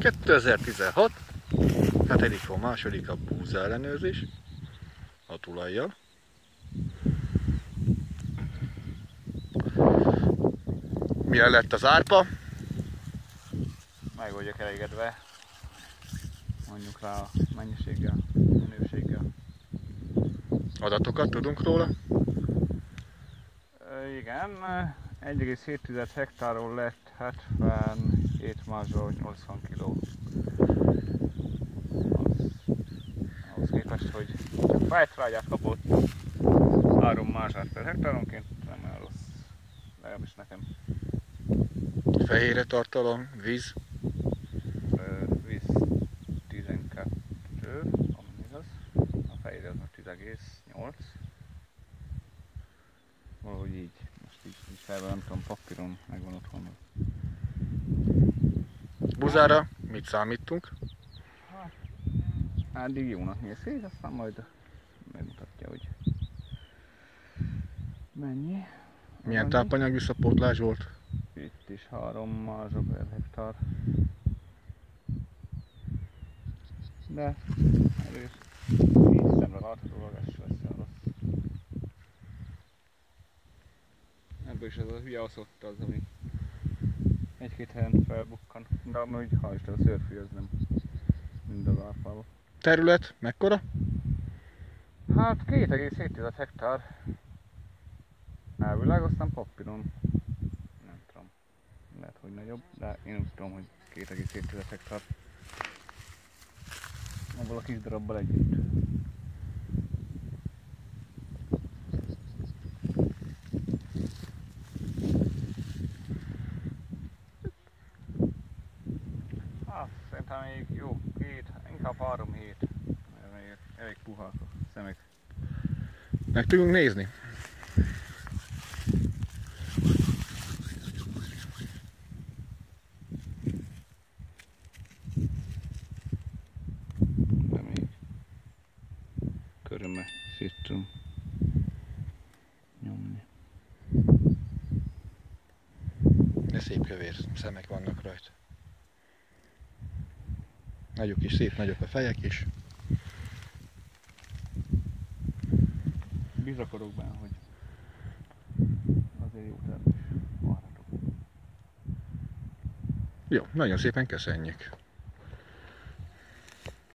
2016, hát egyik van második a búza ellenőrzés a tulajjal. Milyen lett az árpa? Meg vagyok elégedve. Mondjuk rá a mennyiséggel, minőséggel. Adatokat tudunk róla? Igen, 1,7 hektáról lett 77 mázsról 80 kg. Az, ahhoz képest, hogy fájtrágyát kapott 3 mázsát per hektáronként, nem olyan rossz. Legalábbis nekem. Fehérre tartalom, víz. Ö, Víz 12, ami igaz. A fejre az 10,8. Valahogy így. Felve nem tudom, papíron megvan otthon. Buzára mit számítunk? Addig jónak néz ki, aztán majd megmutatja, hogy mennyi. Milyen Mennyi? tápanyag visszapótlás volt? Itt is 3 marzsa per hektár. De erős. Így szemre láthatólag ez lesz olyan rossz. Ebből is ez a hülye aszott az, ami egy-két helyen felbukkan. De amúgy hál' Isten a szörfű az nem mind az árpába. Terület mekkora? Hát 2,7 hektár. Elvileg aztán papíron. Nem tudom. Lehet, hogy nagyobb, de én úgy tudom, hogy 2,7 hektár. Abból a kis darabbal együtt. Hát, szerintem még jó, két, inkább három hét. Mert még elég puhák a szemek. Meg tudunk nézni? De még körömmel szét nyomni. De szép kövér szemek vannak rajta. Nagyok is, szép nagyok a fejek is. Bizakodok benne, hogy azért jó termés. Jó, nagyon szépen köszönjük.